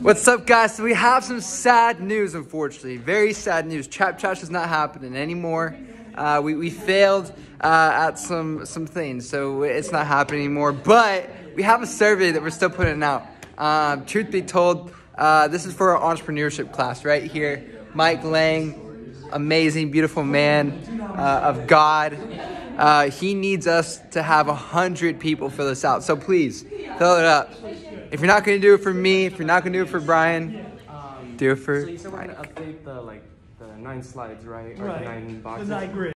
What's up, guys? So we have some sad news, unfortunately. Very sad news. Trap Trash is not happening anymore. Uh, we, we failed uh, at some some things, so it's not happening anymore. But we have a survey that we're still putting out. Um, truth be told, uh, this is for our entrepreneurship class right here. Mike Lang, amazing, beautiful man uh, of God. Uh, he needs us to have a hundred people fill this out. So please fill it up. If you're not gonna do it for me, if you're not gonna do it for Bryan, do it for So you said we're gonna update the like the nine slides, right? Or Right. the nine The boxes. night grid.